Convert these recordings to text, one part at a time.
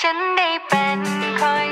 ฉันได้เป็นคอย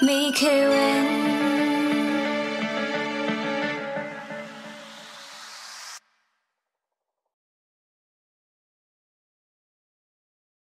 me que